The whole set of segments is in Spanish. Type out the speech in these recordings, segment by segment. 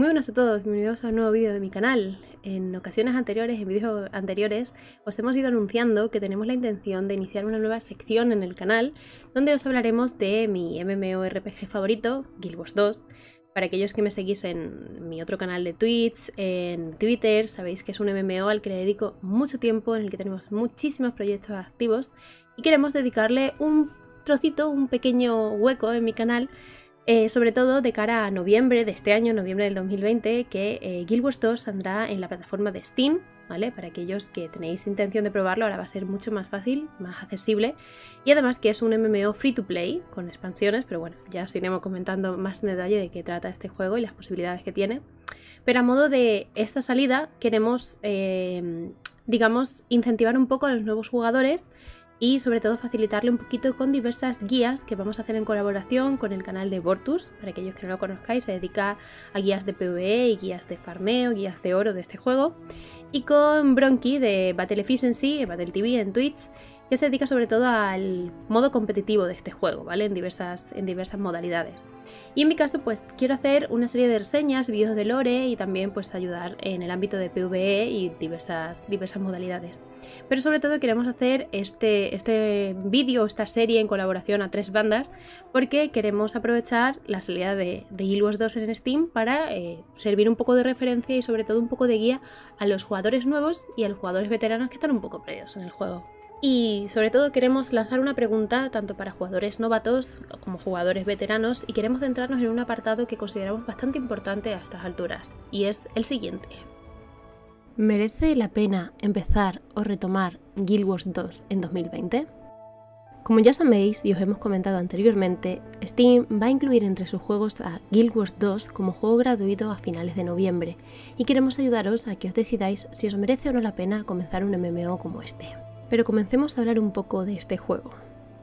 Muy buenas a todos, bienvenidos a un nuevo vídeo de mi canal. En ocasiones anteriores, en vídeos anteriores, os hemos ido anunciando que tenemos la intención de iniciar una nueva sección en el canal donde os hablaremos de mi MMORPG favorito, Guild Wars 2. Para aquellos que me seguís en mi otro canal de Twitch, en Twitter, sabéis que es un MMO al que le dedico mucho tiempo, en el que tenemos muchísimos proyectos activos y queremos dedicarle un trocito, un pequeño hueco en mi canal eh, sobre todo de cara a noviembre de este año, noviembre del 2020, que eh, Guild Wars 2 saldrá en la plataforma de Steam, ¿vale? Para aquellos que tenéis intención de probarlo, ahora va a ser mucho más fácil, más accesible. Y además que es un MMO free to play, con expansiones, pero bueno, ya os iremos comentando más en detalle de qué trata este juego y las posibilidades que tiene. Pero a modo de esta salida, queremos, eh, digamos, incentivar un poco a los nuevos jugadores y sobre todo facilitarle un poquito con diversas guías que vamos a hacer en colaboración con el canal de Vortus, para aquellos que no lo conozcáis, se dedica a guías de PvE y guías de farmeo, guías de oro de este juego, y con Bronky de Battle Efficiency, Battle TV en Twitch, que se dedica sobre todo al modo competitivo de este juego, ¿vale? En diversas, en diversas modalidades. Y en mi caso, pues quiero hacer una serie de reseñas, vídeos de lore y también pues ayudar en el ámbito de PvE y diversas, diversas modalidades. Pero sobre todo queremos hacer este, este vídeo, esta serie en colaboración a tres bandas, porque queremos aprovechar la salida de, de Guild Wars 2 en Steam para eh, servir un poco de referencia y sobre todo un poco de guía a los jugadores nuevos y a los jugadores veteranos que están un poco perdidos en el juego. Y sobre todo queremos lanzar una pregunta tanto para jugadores novatos como jugadores veteranos y queremos centrarnos en un apartado que consideramos bastante importante a estas alturas, y es el siguiente. ¿Merece la pena empezar o retomar Guild Wars 2 en 2020? Como ya sabéis y os hemos comentado anteriormente, Steam va a incluir entre sus juegos a Guild Wars 2 como juego gratuito a finales de noviembre y queremos ayudaros a que os decidáis si os merece o no la pena comenzar un MMO como este. Pero comencemos a hablar un poco de este juego.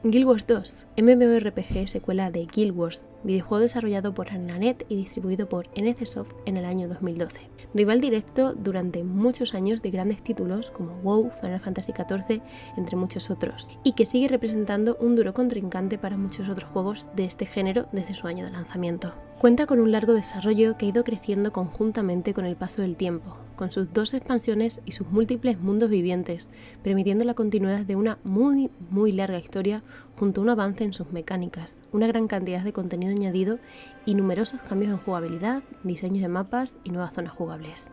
Guild Wars 2, MMORPG secuela de Guild Wars, videojuego desarrollado por Ananet y distribuido por NCSoft en el año 2012. Rival directo durante muchos años de grandes títulos como WoW, Final Fantasy XIV, entre muchos otros, y que sigue representando un duro contrincante para muchos otros juegos de este género desde su año de lanzamiento. Cuenta con un largo desarrollo que ha ido creciendo conjuntamente con el paso del tiempo, con sus dos expansiones y sus múltiples mundos vivientes, permitiendo la continuidad de una muy, muy larga historia junto a un avance en sus mecánicas, una gran cantidad de contenido añadido y numerosos cambios en jugabilidad, diseños de mapas y nuevas zonas jugables.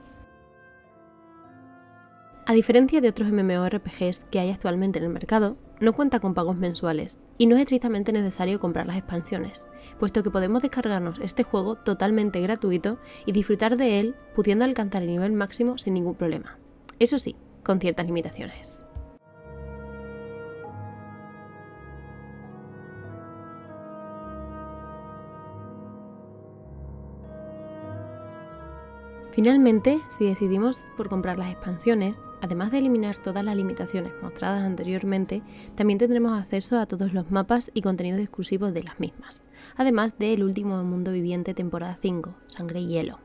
A diferencia de otros MMORPGs que hay actualmente en el mercado, no cuenta con pagos mensuales y no es estrictamente necesario comprar las expansiones, puesto que podemos descargarnos este juego totalmente gratuito y disfrutar de él pudiendo alcanzar el nivel máximo sin ningún problema. Eso sí, con ciertas limitaciones. Finalmente, si decidimos por comprar las expansiones, además de eliminar todas las limitaciones mostradas anteriormente, también tendremos acceso a todos los mapas y contenidos exclusivos de las mismas, además del último mundo viviente temporada 5, Sangre y Hielo.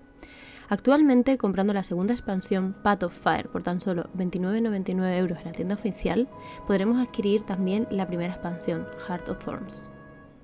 Actualmente, comprando la segunda expansión Path of Fire por tan solo 29,99 euros en la tienda oficial, podremos adquirir también la primera expansión, Heart of Thorns.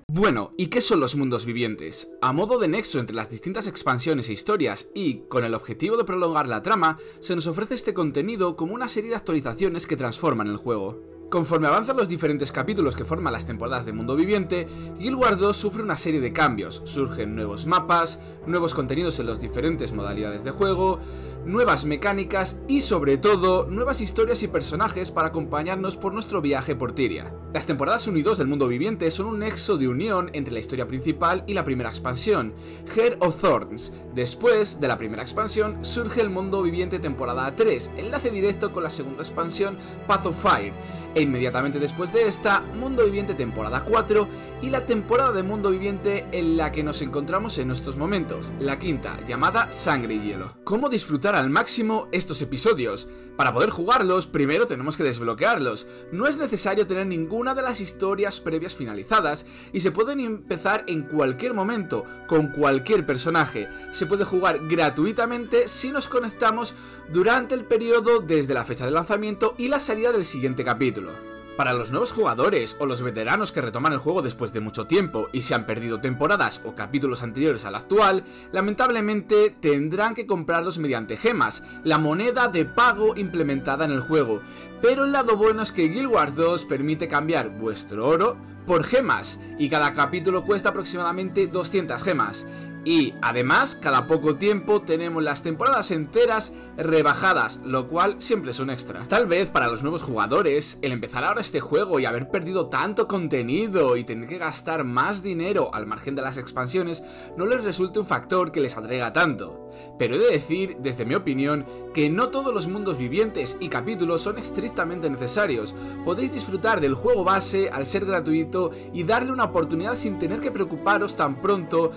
Bueno, ¿y qué son los mundos vivientes? A modo de nexo entre las distintas expansiones e historias y, con el objetivo de prolongar la trama, se nos ofrece este contenido como una serie de actualizaciones que transforman el juego. Conforme avanzan los diferentes capítulos que forman las temporadas de Mundo Viviente, Guild Wars 2 sufre una serie de cambios, surgen nuevos mapas, nuevos contenidos en las diferentes modalidades de juego, nuevas mecánicas y sobre todo nuevas historias y personajes para acompañarnos por nuestro viaje por Tiria. Las temporadas 1 y 2 del Mundo Viviente son un nexo de unión entre la historia principal y la primera expansión, Heart of Thorns. Después de la primera expansión surge el Mundo Viviente temporada 3, enlace directo con la segunda expansión Path of Fire e inmediatamente después de esta, Mundo Viviente temporada 4 y la temporada de Mundo Viviente en la que nos encontramos en estos momentos, la quinta, llamada Sangre y Hielo. ¿Cómo disfrutar al máximo estos episodios? Para poder jugarlos, primero tenemos que desbloquearlos. No es necesario tener ninguna de las historias previas finalizadas y se pueden empezar en cualquier momento, con cualquier personaje. Se puede jugar gratuitamente si nos conectamos durante el periodo desde la fecha de lanzamiento y la salida del siguiente capítulo. Para los nuevos jugadores o los veteranos que retoman el juego después de mucho tiempo y se han perdido temporadas o capítulos anteriores al actual, lamentablemente tendrán que comprarlos mediante gemas, la moneda de pago implementada en el juego. Pero el lado bueno es que Guild Wars 2 permite cambiar vuestro oro por gemas y cada capítulo cuesta aproximadamente 200 gemas. Y además, cada poco tiempo tenemos las temporadas enteras rebajadas, lo cual siempre es un extra. Tal vez para los nuevos jugadores, el empezar ahora este juego y haber perdido tanto contenido y tener que gastar más dinero al margen de las expansiones, no les resulte un factor que les atraiga tanto. Pero he de decir, desde mi opinión, que no todos los mundos vivientes y capítulos son estrictamente necesarios. Podéis disfrutar del juego base al ser gratuito y darle una oportunidad sin tener que preocuparos tan pronto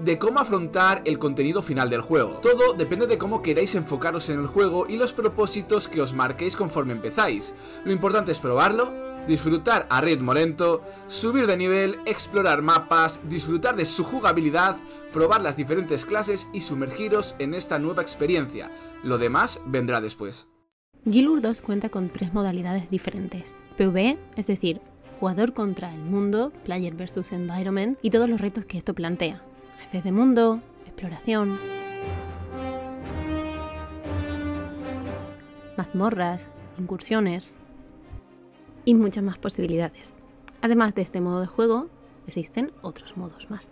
de cómo afrontar el contenido final del juego. Todo depende de cómo queráis enfocaros en el juego y los propósitos que os marquéis conforme empezáis. Lo importante es probarlo, disfrutar a ritmo lento, subir de nivel, explorar mapas, disfrutar de su jugabilidad, probar las diferentes clases y sumergiros en esta nueva experiencia. Lo demás vendrá después. Guild 2 cuenta con tres modalidades diferentes. PvE, es decir, jugador contra el mundo, player versus environment y todos los retos que esto plantea de mundo, exploración, mazmorras, incursiones y muchas más posibilidades. Además de este modo de juego, existen otros modos más.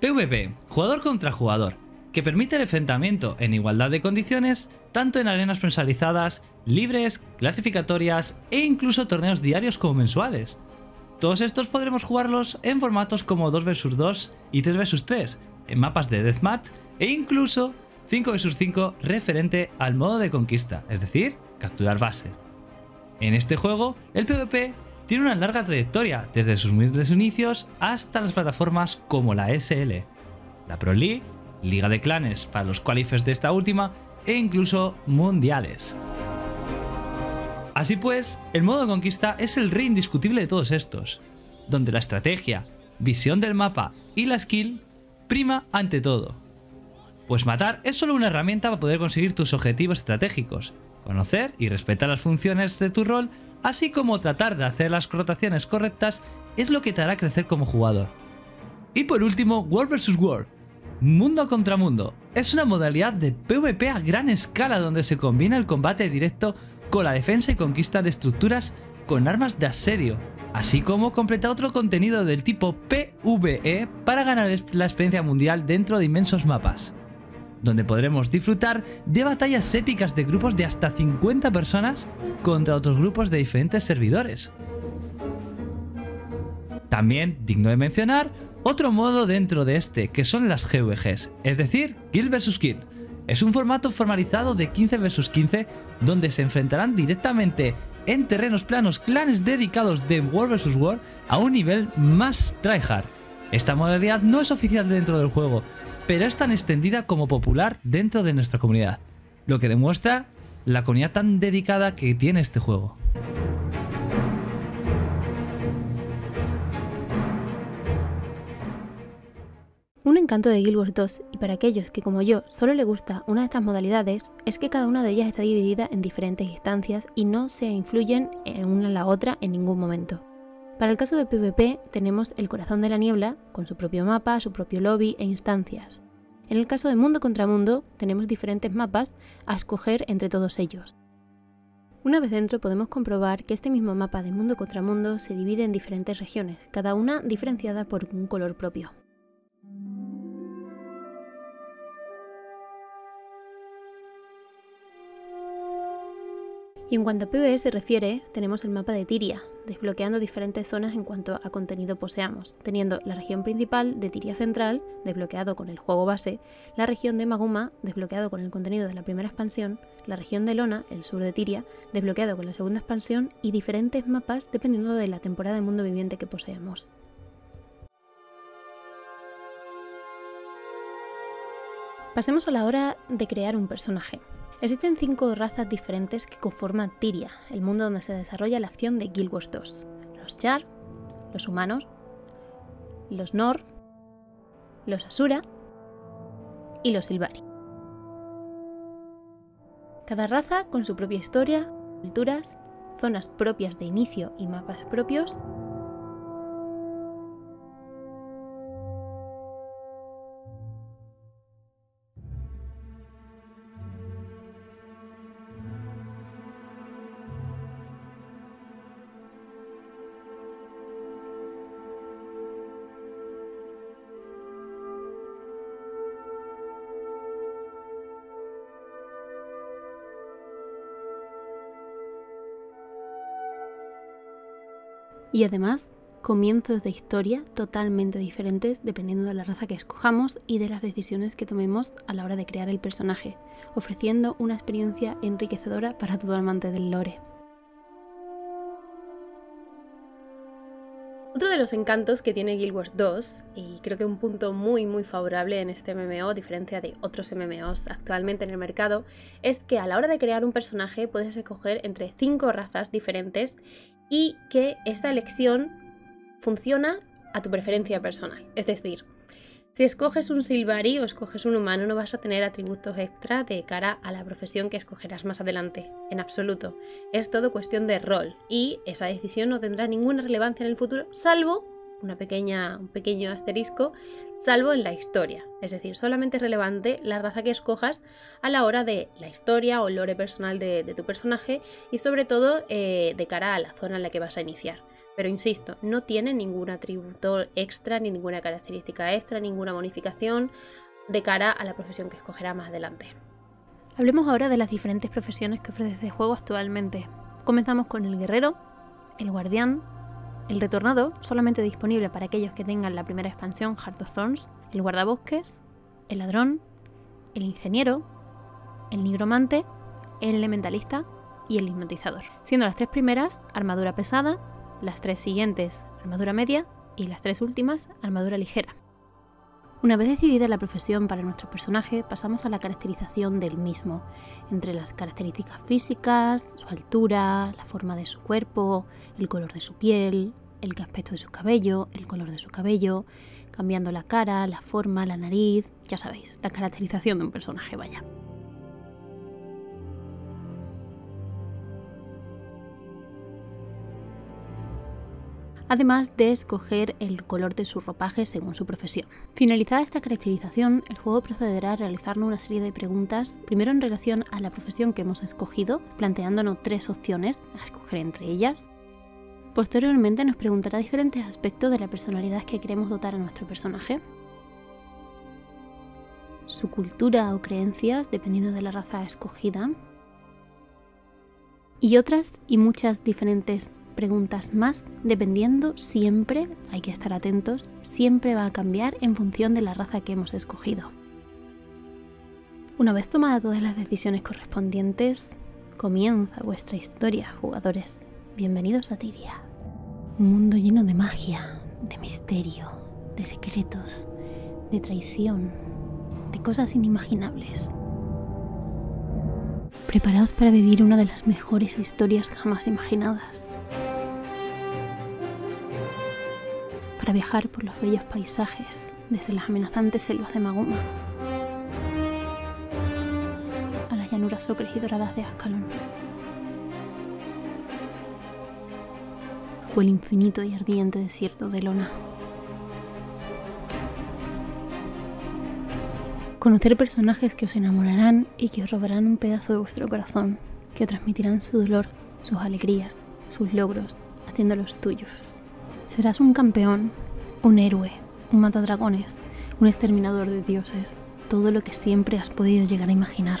PvP, jugador contra jugador, que permite el enfrentamiento en igualdad de condiciones tanto en arenas personalizadas, libres, clasificatorias e incluso torneos diarios como mensuales. Todos estos podremos jugarlos en formatos como 2 vs 2 y 3 vs 3, en mapas de Deathmatch e incluso 5 vs 5 referente al modo de conquista, es decir, capturar bases. En este juego, el PvP tiene una larga trayectoria, desde sus inicios hasta las plataformas como la SL, la Pro League, Liga de Clanes para los qualifiers de esta última e incluso mundiales. Así pues, el modo de conquista es el rey indiscutible de todos estos, donde la estrategia, visión del mapa y la skill prima ante todo. Pues matar es solo una herramienta para poder conseguir tus objetivos estratégicos, conocer y respetar las funciones de tu rol, así como tratar de hacer las rotaciones correctas es lo que te hará crecer como jugador. Y por último, World vs. World. Mundo contra mundo. Es una modalidad de PvP a gran escala donde se combina el combate directo con la defensa y conquista de estructuras con armas de asedio, así como completa otro contenido del tipo PvE para ganar la experiencia mundial dentro de inmensos mapas, donde podremos disfrutar de batallas épicas de grupos de hasta 50 personas contra otros grupos de diferentes servidores. También, digno de mencionar, otro modo dentro de este, que son las GVGs, es decir, Guild vs Guild, es un formato formalizado de 15 vs 15 donde se enfrentarán directamente en terrenos planos clanes dedicados de World vs World a un nivel más tryhard. Esta modalidad no es oficial dentro del juego, pero es tan extendida como popular dentro de nuestra comunidad, lo que demuestra la comunidad tan dedicada que tiene este juego. Un encanto de Guild Wars 2, y para aquellos que como yo solo le gusta una de estas modalidades, es que cada una de ellas está dividida en diferentes instancias y no se influyen en una en la otra en ningún momento. Para el caso de PvP tenemos el Corazón de la Niebla, con su propio mapa, su propio lobby e instancias. En el caso de Mundo contra Mundo tenemos diferentes mapas a escoger entre todos ellos. Una vez dentro podemos comprobar que este mismo mapa de Mundo contra Mundo se divide en diferentes regiones, cada una diferenciada por un color propio. Y en cuanto a PvE se refiere, tenemos el mapa de Tiria, desbloqueando diferentes zonas en cuanto a contenido poseamos, teniendo la región principal de Tiria Central, desbloqueado con el juego base, la región de Maguma, desbloqueado con el contenido de la primera expansión, la región de Lona, el sur de Tiria, desbloqueado con la segunda expansión, y diferentes mapas dependiendo de la temporada de mundo viviente que poseamos. Pasemos a la hora de crear un personaje. Existen cinco razas diferentes que conforman Tiria, el mundo donde se desarrolla la acción de Guild Wars 2. Los Char, los humanos, los Nor, los Asura y los Silvari. Cada raza con su propia historia, culturas, zonas propias de inicio y mapas propios, y además comienzos de historia totalmente diferentes dependiendo de la raza que escojamos y de las decisiones que tomemos a la hora de crear el personaje, ofreciendo una experiencia enriquecedora para todo amante del lore. Otro de los encantos que tiene Guild Wars 2, y creo que un punto muy muy favorable en este MMO, a diferencia de otros MMOs actualmente en el mercado, es que a la hora de crear un personaje puedes escoger entre 5 razas diferentes y que esta elección funciona a tu preferencia personal. Es decir, si escoges un Silvari o escoges un humano no vas a tener atributos extra de cara a la profesión que escogerás más adelante, en absoluto. Es todo cuestión de rol y esa decisión no tendrá ninguna relevancia en el futuro, salvo una pequeña, un pequeño asterisco, salvo en la historia. Es decir, solamente es relevante la raza que escojas a la hora de la historia o el lore personal de, tu personaje y sobre todo eh, de cara a la zona en la que vas a iniciar. Pero insisto, no tiene ningún atributo extra, ni ninguna característica extra, ninguna bonificación de cara a la profesión que escogerá más adelante. Hablemos ahora de las diferentes profesiones que ofrece este juego actualmente. Comenzamos con el guerrero, el guardián, el retornado, solamente disponible para aquellos que tengan la primera expansión Heart of Thorns, el guardabosques, el ladrón, el ingeniero, el nigromante, el elementalista y el hipnotizador, siendo las tres primeras armadura pesada, las tres siguientes armadura media y las tres últimas armadura ligera. Una vez decidida la profesión para nuestro personaje, pasamos a la caracterización del mismo, entre las características físicas, su altura, la forma de su cuerpo, el color de su piel, el aspecto de su cabello, el color de su cabello, cambiando la cara, la forma, la nariz, ya sabéis, la caracterización de un personaje, vaya. Además de escoger el color de su ropaje según su profesión. Finalizada esta caracterización, el juego procederá a realizarnos una serie de preguntas, primero en relación a la profesión que hemos escogido, planteándonos tres opciones a escoger entre ellas. Posteriormente nos preguntará diferentes aspectos de la personalidad que queremos dotar a nuestro personaje, su cultura o creencias, dependiendo de la raza escogida, y otras y muchas diferentes preguntas más, dependiendo siempre, hay que estar atentos, siempre va a cambiar en función de la raza que hemos escogido. Una vez tomadas todas las decisiones correspondientes, comienza vuestra historia, jugadores. Bienvenidos a Tiria. Un mundo lleno de magia, de misterio, de secretos, de traición, de cosas inimaginables. Preparaos para vivir una de las mejores historias jamás imaginadas. Para viajar por los bellos paisajes desde las amenazantes selvas de Maguma a las llanuras ocres y doradas de Ascalon o el infinito y ardiente desierto de Lona. Conocer personajes que os enamorarán y que os robarán un pedazo de vuestro corazón, que transmitirán su dolor, sus alegrías, sus logros, haciéndolos tuyos. Serás un campeón, un héroe, un matadragones, un exterminador de dioses, todo lo que siempre has podido llegar a imaginar.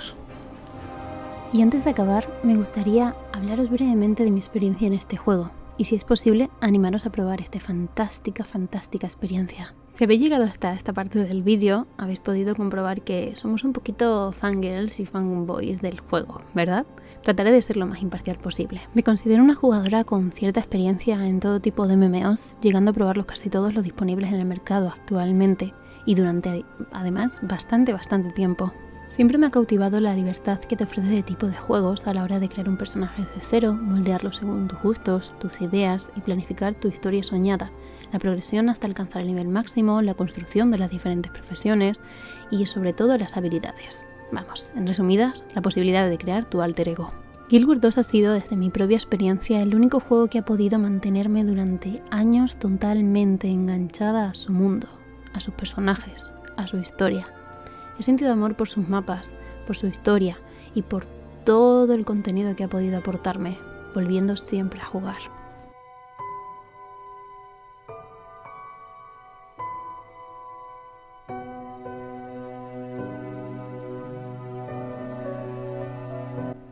Y antes de acabar, me gustaría hablaros brevemente de mi experiencia en este juego, y si es posible, animaros a probar esta fantástica, fantástica experiencia. Si habéis llegado hasta esta parte del vídeo, habéis podido comprobar que somos un poquito fangirls y fanboys del juego, ¿verdad? Trataré de ser lo más imparcial posible. Me considero una jugadora con cierta experiencia en todo tipo de MMOs, llegando a probarlos casi todos los disponibles en el mercado actualmente y durante además bastante bastante tiempo. Siempre me ha cautivado la libertad que te ofrece este tipo de juegos a la hora de crear un personaje desde cero, moldearlo según tus gustos, tus ideas y planificar tu historia soñada, la progresión hasta alcanzar el nivel máximo, la construcción de las diferentes profesiones y sobre todo las habilidades. Vamos, en resumidas, la posibilidad de crear tu alter ego. Guild Wars 2 ha sido, desde mi propia experiencia, el único juego que ha podido mantenerme durante años totalmente enganchada a su mundo, a sus personajes, a su historia. He sentido amor por sus mapas, por su historia y por todo el contenido que ha podido aportarme, volviendo siempre a jugar.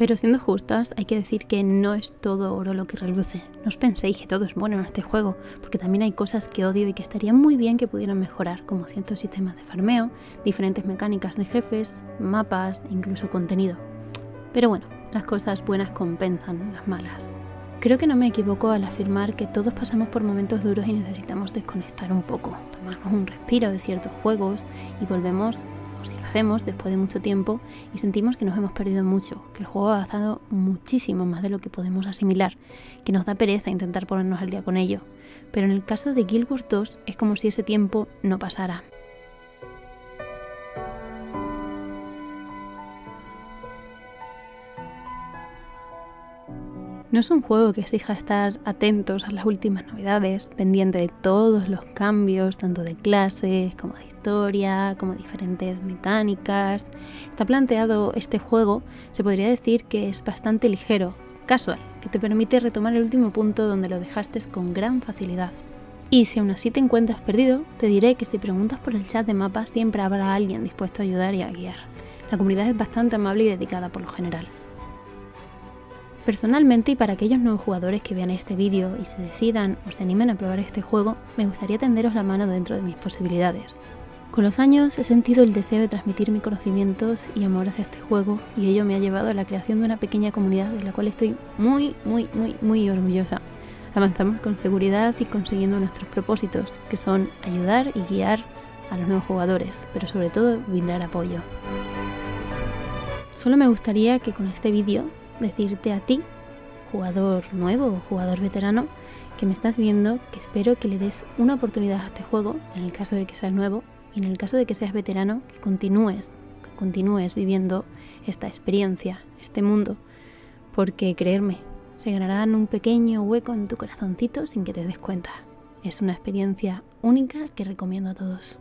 Pero siendo justas, hay que decir que no es todo oro lo que reluce. No os penséis que todo es bueno en este juego, porque también hay cosas que odio y que estaría muy bien que pudieran mejorar, como ciertos sistemas de farmeo, diferentes mecánicas de jefes, mapas incluso contenido. Pero bueno, las cosas buenas compensan las malas. Creo que no me equivoco al afirmar que todos pasamos por momentos duros y necesitamos desconectar un poco, tomarnos un respiro de ciertos juegos y volvemos si lo hacemos después de mucho tiempo y sentimos que nos hemos perdido mucho, que el juego ha avanzado muchísimo más de lo que podemos asimilar, que nos da pereza intentar ponernos al día con ello. Pero en el caso de Guild Wars 2 es como si ese tiempo no pasara. No es un juego que exija estar atentos a las últimas novedades, pendiente de todos los cambios, tanto de clases como de historia, como diferentes mecánicas. Está planteado este juego, se podría decir que es bastante ligero, casual, que te permite retomar el último punto donde lo dejaste con gran facilidad. Y si aún así te encuentras perdido, te diré que si preguntas por el chat de mapas siempre habrá alguien dispuesto a ayudar y a guiar. La comunidad es bastante amable y dedicada por lo general. Personalmente y para aquellos nuevos jugadores que vean este vídeo y se decidan o se animen a probar este juego, me gustaría tenderos la mano dentro de mis posibilidades. Con los años he sentido el deseo de transmitir mis conocimientos y amor hacia este juego y ello me ha llevado a la creación de una pequeña comunidad de la cual estoy muy, muy, muy, muy orgullosa. Avanzamos con seguridad y consiguiendo nuestros propósitos, que son ayudar y guiar a los nuevos jugadores, pero sobre todo brindar apoyo. Solo me gustaría que con este vídeo decirte a ti, jugador nuevo o jugador veterano, que me estás viendo, que espero que le des una oportunidad a este juego, en el caso de que seas nuevo, y en el caso de que seas veterano, que continúes, que continúes viviendo esta experiencia, este mundo, porque creerme, se ganarán un pequeño hueco en tu corazoncito sin que te des cuenta. Es una experiencia única que recomiendo a todos.